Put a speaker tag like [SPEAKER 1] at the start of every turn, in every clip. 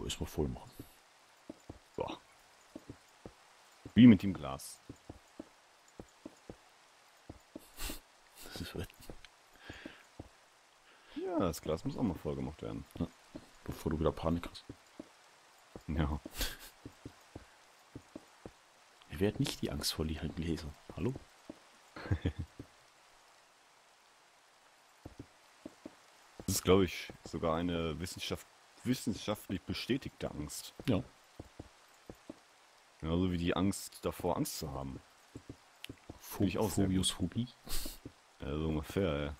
[SPEAKER 1] Aber erstmal voll machen.
[SPEAKER 2] Boah. Wie mit dem Glas.
[SPEAKER 1] Das ist weit,
[SPEAKER 2] Ja, das Glas muss auch mal voll gemacht werden.
[SPEAKER 1] bevor du wieder Panik hast.
[SPEAKER 2] Ja.
[SPEAKER 1] Wer hat nicht die Angst vor leeren Gläsern? Hallo?
[SPEAKER 2] Das ist, glaube ich, sogar eine Wissenschaft wissenschaftlich bestätigte Angst.
[SPEAKER 1] Ja.
[SPEAKER 2] Genauso wie die Angst davor, Angst zu haben.
[SPEAKER 1] Pho
[SPEAKER 2] ich auch sehr gut.
[SPEAKER 1] Phobius Phobie.
[SPEAKER 2] Ja, so ungefähr, ja.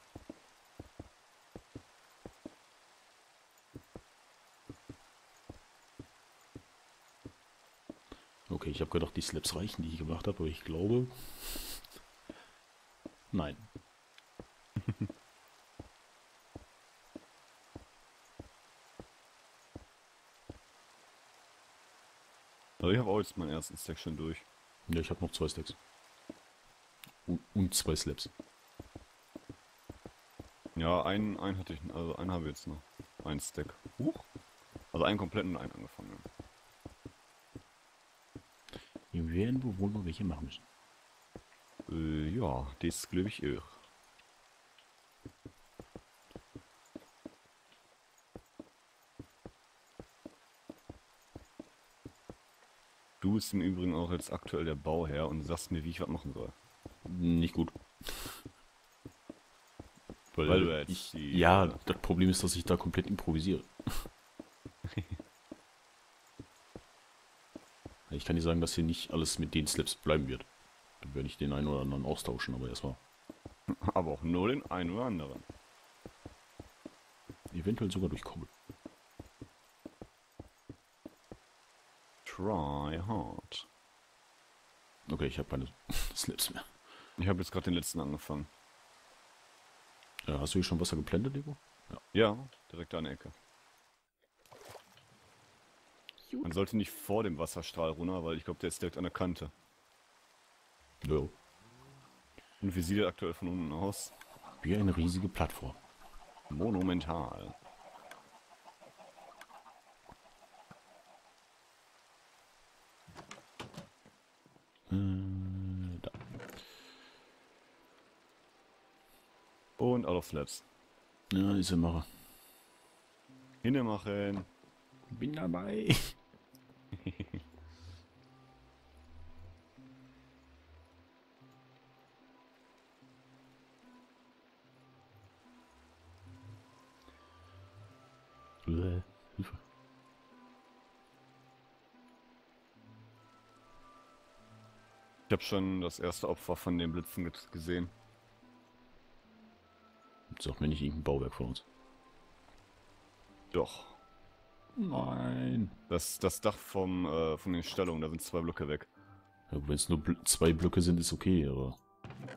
[SPEAKER 1] Okay, ich habe gedacht, die Slaps reichen, die ich gemacht habe, aber ich glaube... Nein.
[SPEAKER 2] Also ich habe auch jetzt meinen ersten Stack schon durch.
[SPEAKER 1] Ja, ich habe noch zwei Stacks. Und, und zwei Slaps.
[SPEAKER 2] Ja, einen, einen hatte ich, also einen habe ich jetzt noch. Ein Stack. Huch. Also einen kompletten und einen angefangen.
[SPEAKER 1] Wir werden wohl noch welche machen müssen.
[SPEAKER 2] Äh, ja, das glaube ich auch. Du bist im Übrigen auch jetzt aktuell der Bauherr und sagst mir, wie ich was machen soll.
[SPEAKER 1] Nicht gut.
[SPEAKER 2] Weil du jetzt
[SPEAKER 1] ich,
[SPEAKER 2] die-
[SPEAKER 1] ja, das Problem ist, dass ich da komplett improvisiere. ich kann dir sagen, dass hier nicht alles mit den Slaps bleiben wird. Dann werde ich den einen oder anderen austauschen, aber erstmal
[SPEAKER 2] Aber auch nur den einen oder anderen.
[SPEAKER 1] eventuell sogar durch Kobbel.
[SPEAKER 2] Try hard.
[SPEAKER 1] Okay, ich habe keine Slaps mehr.
[SPEAKER 2] Ich habe jetzt gerade den letzten angefangen.
[SPEAKER 1] Äh, hast du hier schon Wasser geplantet, Lego?
[SPEAKER 2] Ja, direkt an der Ecke. Man sollte nicht vor dem Wasserstrahl runter, weil ich glaube, der ist direkt an der Kante.
[SPEAKER 1] Ja.
[SPEAKER 2] Und wie sieht er aktuell von unten aus?
[SPEAKER 1] Wie eine riesige Plattform.
[SPEAKER 2] Monumental.
[SPEAKER 1] Äh, da.
[SPEAKER 2] Und out of slaps.
[SPEAKER 1] Ja, ist immer.
[SPEAKER 2] Hinmachen.
[SPEAKER 1] Bin dabei. Äh, Hilfe.
[SPEAKER 2] Ich habe schon das erste Opfer von den Blitzen ge- gesehen.
[SPEAKER 1] Sag mir nicht irgendein Bauwerk von uns.
[SPEAKER 2] Doch.
[SPEAKER 1] Nein.
[SPEAKER 2] Das, das Dach vom, äh, von den Stellungen, da sind zwei Blöcke weg.
[SPEAKER 1] Ja, Wenn es nur Bl zwei Blöcke sind, ist okay, aber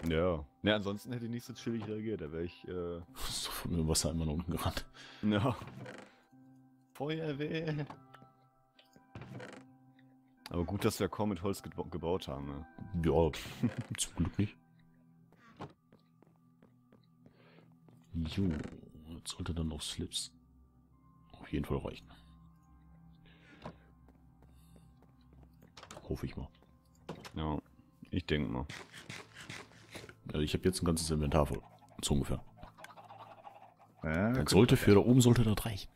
[SPEAKER 2] Ja. Ne, ansonsten hätte ich nicht so chillig reagiert. Da wäre ich, äh,
[SPEAKER 1] so von mir Wasser einmal nach unten gerannt.
[SPEAKER 2] ja. Feuerwehr. Aber gut, dass wir kaum mit Holz geba gebaut haben. Ne?
[SPEAKER 1] Ja, zum Glück nicht. Jo, jetzt sollte dann noch Slips auf jeden Fall reichen. Hoffe ich mal.
[SPEAKER 2] Ja, ich denke mal.
[SPEAKER 1] Also ich habe jetzt ein ganzes Inventar voll. So ungefähr.
[SPEAKER 2] Ja,
[SPEAKER 1] Dann sollte für da oben sollte das reichen.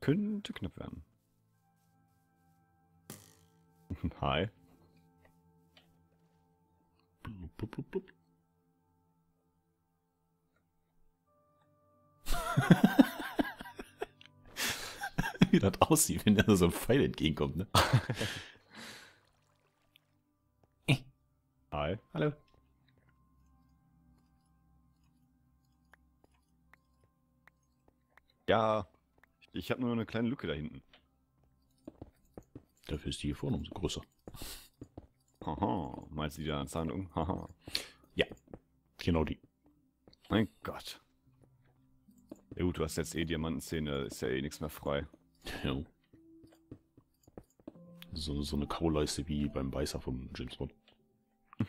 [SPEAKER 2] Könnte knapp werden. Hi.
[SPEAKER 1] Blub, blub, blub, blub. Wie das aussieht, wenn da so ein Pfeil entgegenkommt, ne?
[SPEAKER 2] Hi.
[SPEAKER 1] Hallo.
[SPEAKER 2] Ja. Ich habe nur eine kleine Lücke da hinten.
[SPEAKER 1] Dafür ist die hier vorne umso größer.
[SPEAKER 2] Haha. Meinst du die Anzahlung? Haha.
[SPEAKER 1] Genau die.
[SPEAKER 2] Mein Gott. Ja gut, du hast jetzt eh Diamantenzähne, da ist ja eh nichts mehr frei.
[SPEAKER 1] Ja. So, so eine Kauleiste wie beim Beißer vom James Bond.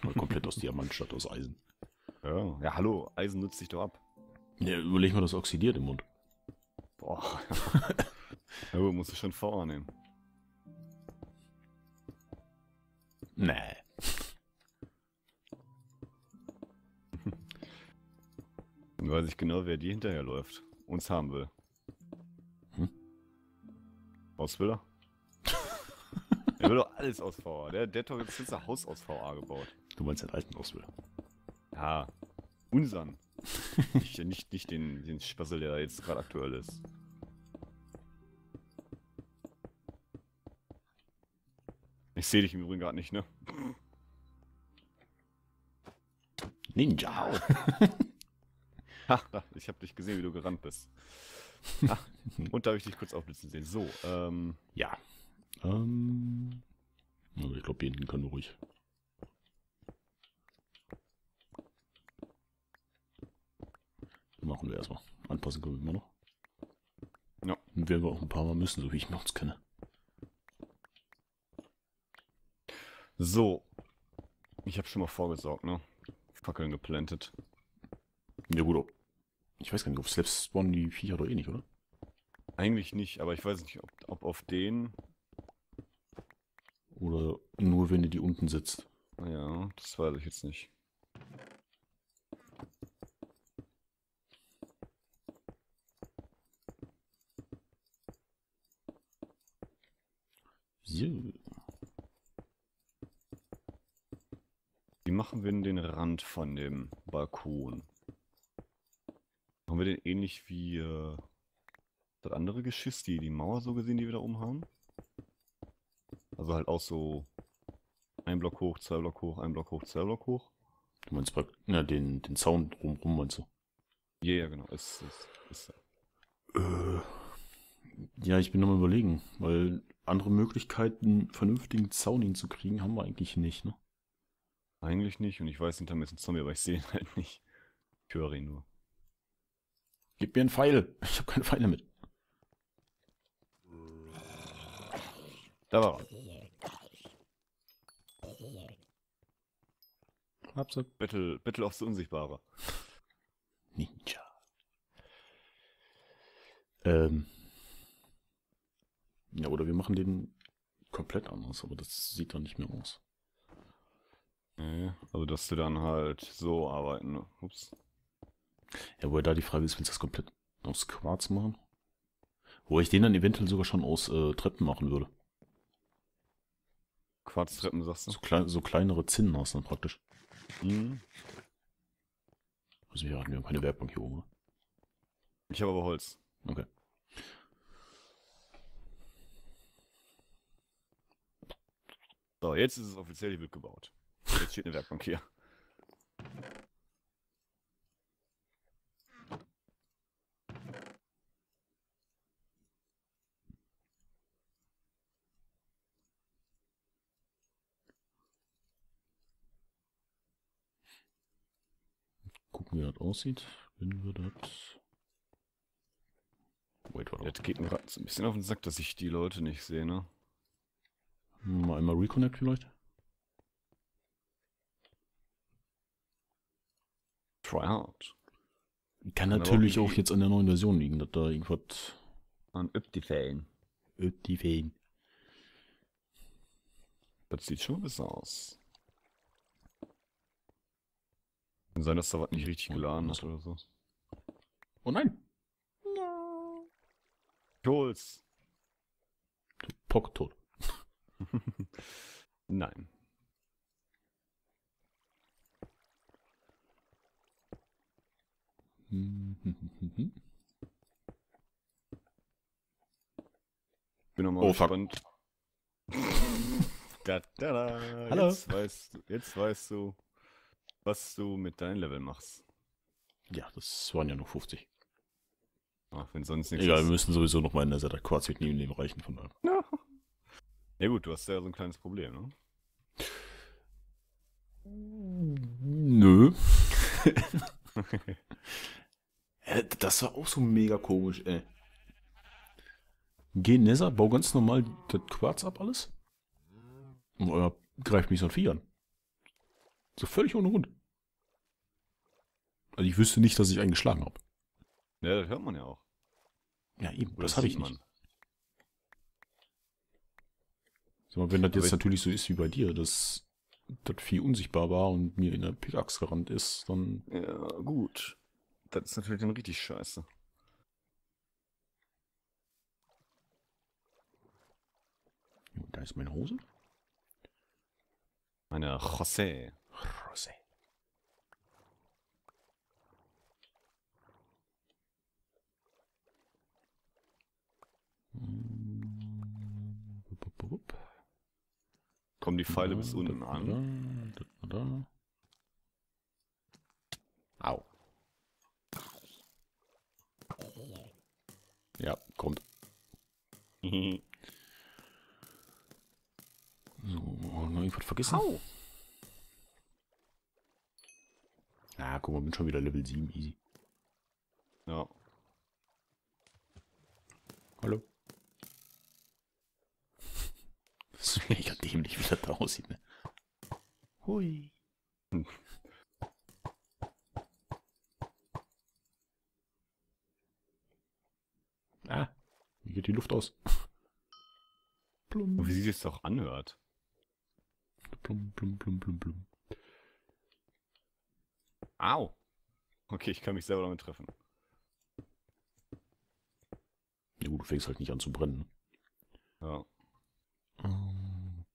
[SPEAKER 1] Mal komplett aus Diamant statt aus Eisen.
[SPEAKER 2] Ja. Ja, hallo, Eisen nutzt sich doch ab.
[SPEAKER 1] Ja, überleg mal, das oxidiert im Mund.
[SPEAKER 2] Boah. ja, gut, musst du schon vornehmen.
[SPEAKER 1] Nee.
[SPEAKER 2] Dann weiß ich genau, wer die hinterherläuft. Uns haben will.
[SPEAKER 1] Hm?
[SPEAKER 2] Ausbilder? er will doch alles aus VA. Der, der hat doch jetzt ein Haus aus VA gebaut.
[SPEAKER 1] Du meinst den alten Ausbilder.
[SPEAKER 2] Ja, unseren. nicht, nicht, nicht den, den Spassel, der jetzt gerade aktuell ist. Ich sehe dich im Übrigen gerade nicht, ne?
[SPEAKER 1] Ninja.
[SPEAKER 2] Ha, ich habe dich gesehen, wie du gerannt bist. Ah, und da habe ich dich kurz aufblitzen sehen. So, ähm,
[SPEAKER 1] ja. Ähm. Also ich glaube, hier hinten können wir ruhig. Machen wir erstmal. Anpassen können wir immer noch.
[SPEAKER 2] Ja.
[SPEAKER 1] Und werden wir auch ein paar Mal müssen, so wie ich mich uns kenne.
[SPEAKER 2] So. Ich habe schon mal vorgesorgt, ne? Fackeln geplantet.
[SPEAKER 1] Ja gut, ich weiß gar nicht, auf Slaps spawnen die Viecher doch eh nicht, oder?
[SPEAKER 2] Eigentlich nicht, aber ich weiß nicht, ob, ob auf den.
[SPEAKER 1] Oder nur, wenn ihr die unten sitzt.
[SPEAKER 2] Ja, das weiß ich jetzt nicht.
[SPEAKER 1] So.
[SPEAKER 2] Wie machen wir den Rand von dem Balkon? Machen wir den ähnlich wie äh, das andere Geschiss, die, die Mauer so gesehen, die wir da oben haben? Also halt auch so ein Block hoch, zwei Block hoch, ein Block hoch, zwei Block hoch.
[SPEAKER 1] Du meinst ja, den, den Zaun drumrum, meinst du?
[SPEAKER 2] Ja, ja, genau. Ist, ist, ist,
[SPEAKER 1] Äh, ja, ich bin noch mal überlegen, weil andere Möglichkeiten, vernünftigen Zaun hinzukriegen, haben wir eigentlich nicht, ne?
[SPEAKER 2] Eigentlich nicht und ich weiß, hinter mir ist ein Zombie, aber ich sehe ihn halt nicht. Ich höre ihn nur.
[SPEAKER 1] Gib mir einen Pfeil. Ich habe keine Pfeile mit.
[SPEAKER 2] Da war er.
[SPEAKER 1] Hab's ab.
[SPEAKER 2] Battle, Battle of the Unsichtbare.
[SPEAKER 1] Ninja. Ähm. Ja, oder wir machen den komplett anders, aber das sieht dann nicht mehr aus.
[SPEAKER 2] Also, dass du dann halt so arbeiten. ne? Ups.
[SPEAKER 1] Ja, wo da die Frage ist, willst du das komplett aus Quarz machen? Wo ich den dann eventuell sogar schon aus äh, Treppen machen würde.
[SPEAKER 2] Quarztreppen, sagst du?
[SPEAKER 1] So, klein, so kleinere Zinnen hast du dann praktisch.
[SPEAKER 2] Mhm.
[SPEAKER 1] Also wir hatten ja keine Werkbank hier oben, oder?
[SPEAKER 2] Ich habe aber Holz.
[SPEAKER 1] Okay.
[SPEAKER 2] So, jetzt ist es offiziell, hier wird gebaut. Jetzt steht eine Werkbank hier.
[SPEAKER 1] Gucken, wie das aussieht. Wenn wir das. Wait, warte.
[SPEAKER 2] Jetzt geht mir gerade so ein bisschen auf den Sack, dass ich die Leute nicht sehe, ne?
[SPEAKER 1] Mal einmal Reconnect vielleicht?
[SPEAKER 2] Try hard.
[SPEAKER 1] Kann natürlich
[SPEAKER 2] auch
[SPEAKER 1] jetzt an der neuen Version liegen, dass da irgendwas.
[SPEAKER 2] An
[SPEAKER 1] Die Feen.
[SPEAKER 2] Das sieht schon besser aus. Kann sein, dass da was nicht richtig geladen hat oder so.
[SPEAKER 1] Oh nein!
[SPEAKER 2] Holz!
[SPEAKER 1] Pock tot.
[SPEAKER 2] Nein. Bin nochmal
[SPEAKER 1] Oh, fuck.
[SPEAKER 2] gespannt. da, da, da.
[SPEAKER 1] Hallo.
[SPEAKER 2] Jetzt weißt, du- jetzt weißt du, was du mit deinem Level machst.
[SPEAKER 1] Ja, das waren ja nur 50.
[SPEAKER 2] Ach, wenn sonst nichts
[SPEAKER 1] Egal, wir
[SPEAKER 2] ist.
[SPEAKER 1] müssen sowieso noch mal in der Seite Quarz wird nie in dem reichen von daher.
[SPEAKER 2] Ja gut, du hast ja so ein kleines Problem, ne?
[SPEAKER 1] Nö. Hä, das war auch so mega komisch, ey. Geh Nether, bau ganz normal das Quarz ab alles. Und euer greift mich so ein Vieh an. So völlig ohne Grund. Also ich wüsste nicht, dass ich einen geschlagen habe.
[SPEAKER 2] Ja, das hört man ja auch.
[SPEAKER 1] Ja, eben,
[SPEAKER 2] Oder
[SPEAKER 1] das habe ich nicht. Sag mal, wenn das jetzt
[SPEAKER 2] ich-
[SPEAKER 1] natürlich so ist wie bei dir, dass das Vieh unsichtbar war und mir in der Pickaxe gerannt ist, dann.
[SPEAKER 2] Ja, gut. Das ist natürlich dann richtig scheiße.
[SPEAKER 1] Da ist meine Hose.
[SPEAKER 2] Meine José.
[SPEAKER 1] Rosé.
[SPEAKER 2] Kommen die Pfeile bis unten an.
[SPEAKER 1] Au. Ja, kommt. So, noch irgendwas vergessen?
[SPEAKER 2] Au.
[SPEAKER 1] Ja, guck mal, bin schon wieder Level 7, easy.
[SPEAKER 2] ja.
[SPEAKER 1] Hallo. Das ist mega dämlich, wie das da aussieht, ne? Hui. Ah, wie geht die Luft aus? Plum,
[SPEAKER 2] Und wie sich das auch anhört.
[SPEAKER 1] plum, plum, plum, plum, plum.
[SPEAKER 2] Au. Okay, ich kann mich selber damit treffen.
[SPEAKER 1] Ja gut, du fängst halt nicht an zu brennen. ne?
[SPEAKER 2] Ja.
[SPEAKER 1] Ähm.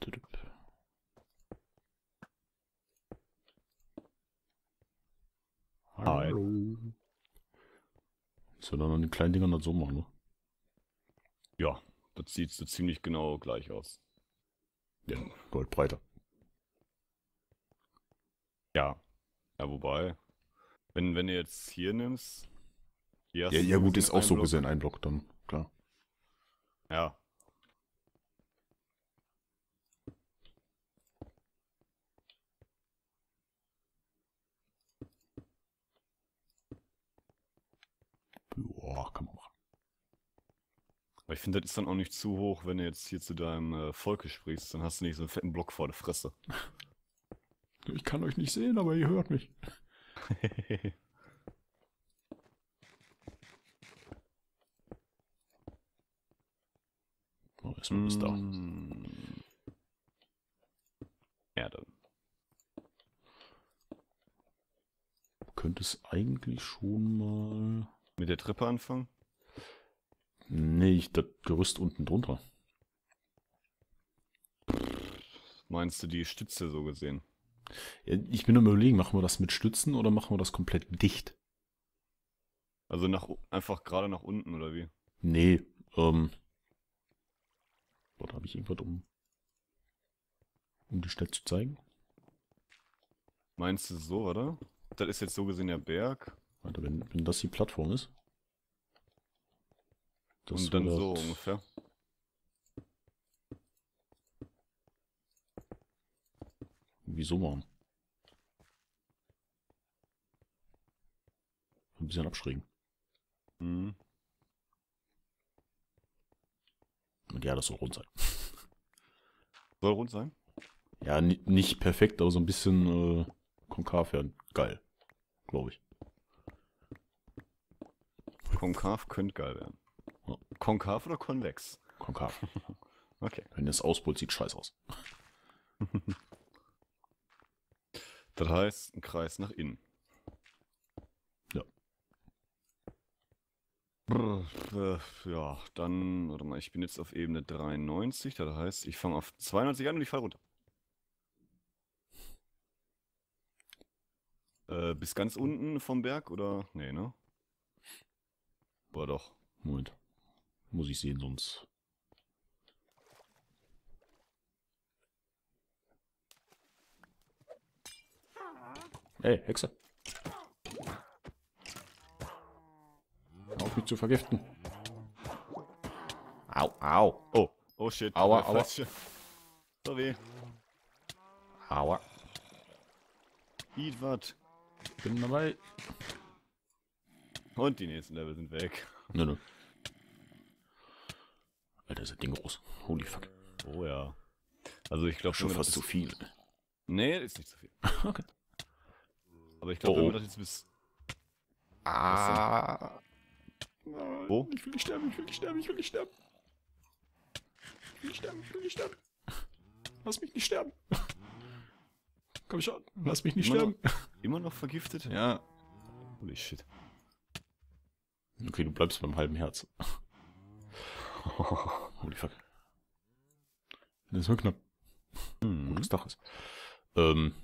[SPEAKER 1] Tudup.
[SPEAKER 2] Hi.
[SPEAKER 1] Hallo. Soll dann an den kleinen Dingern das so machen, ne?
[SPEAKER 2] Ja, das sieht so ziemlich genau gleich aus.
[SPEAKER 1] Ja, Gold breiter.
[SPEAKER 2] Ja. Ja, wobei, wenn, wenn du jetzt hier nimmst. hier
[SPEAKER 1] Ja, ja gut, ist auch so gesehen ein Block dann, klar.
[SPEAKER 2] Ja.
[SPEAKER 1] Boah, kann man machen.
[SPEAKER 2] Aber ich finde, das ist dann auch nicht zu hoch, wenn du jetzt hier zu deinem äh, Volke sprichst. Dann hast du nicht so einen fetten Block vor der Fresse.
[SPEAKER 1] Ich kann euch nicht sehen, aber ihr hört mich. Oh, erstmal bis da.
[SPEAKER 2] Mm. Erde.
[SPEAKER 1] Könnte es eigentlich schon mal.
[SPEAKER 2] Mit der Treppe anfangen?
[SPEAKER 1] Nee, ich, das Gerüst unten drunter.
[SPEAKER 2] Meinst du die Stütze so gesehen?
[SPEAKER 1] Ja, ich bin am überlegen, machen wir das mit Stützen oder machen wir das komplett dicht?
[SPEAKER 2] Also nach einfach gerade nach unten oder wie?
[SPEAKER 1] Nee, ähm. Da habe ich irgendwas um. Um die Stadt zu zeigen.
[SPEAKER 2] Meinst du so, oder? Das ist jetzt so gesehen der Berg.
[SPEAKER 1] Warte, wenn, wenn das die Plattform ist. Das
[SPEAKER 2] und dann so ungefähr.
[SPEAKER 1] Wieso machen? Ein bisschen abschrägen.
[SPEAKER 2] Mhm.
[SPEAKER 1] Und ja, das soll rund sein.
[SPEAKER 2] Soll rund sein?
[SPEAKER 1] Ja, ni- nicht perfekt, aber so ein bisschen äh, konkav wäre geil. Glaube ich.
[SPEAKER 2] Konkav könnte geil werden. Konkav oder konvex?
[SPEAKER 1] Konkav.
[SPEAKER 2] Okay.
[SPEAKER 1] Wenn das auspult, sieht scheiß aus.
[SPEAKER 2] Das heißt, ein Kreis nach innen.
[SPEAKER 1] Ja.
[SPEAKER 2] Brr, äh, ja, dann, warte mal, ich bin jetzt auf Ebene 93, das heißt, ich fange auf 92 an und ich falle runter. Äh, bis ganz unten vom Berg oder? Nee, ne? Oder doch?
[SPEAKER 1] Moment. Muss ich sehen, sonst. Ey, Hexe. Auf mich zu vergiften. Au, au,
[SPEAKER 2] Oh, oh shit.
[SPEAKER 1] Aua, aua.
[SPEAKER 2] Sorry.
[SPEAKER 1] aua.
[SPEAKER 2] Eat wat.
[SPEAKER 1] Bin dabei.
[SPEAKER 2] Und die nächsten Level sind weg.
[SPEAKER 1] Nö, nö. Alter, ist das Ding groß. Holy fuck.
[SPEAKER 2] Oh ja. Also ich glaube
[SPEAKER 1] Schon fast zu viel.
[SPEAKER 2] Nee, ist nicht zu viel.
[SPEAKER 1] Okay.
[SPEAKER 2] Aber ich glaube,
[SPEAKER 1] Oh,
[SPEAKER 2] wenn wir das jetzt bis.
[SPEAKER 1] Ah.
[SPEAKER 2] Wo?
[SPEAKER 1] Ich will nicht sterben, ich will nicht sterben, ich will nicht sterben. Ich will nicht sterben, ich will nicht sterben. Lass mich nicht sterben. Komm schon, lass mich nicht
[SPEAKER 2] Immer
[SPEAKER 1] sterben.
[SPEAKER 2] Immer noch vergiftet?
[SPEAKER 1] Ja.
[SPEAKER 2] Holy shit.
[SPEAKER 1] Okay, du bleibst beim halben Herz. Holy fuck. Das ist so knapp.
[SPEAKER 2] Hm.
[SPEAKER 1] Gutes Dach ist. Ähm,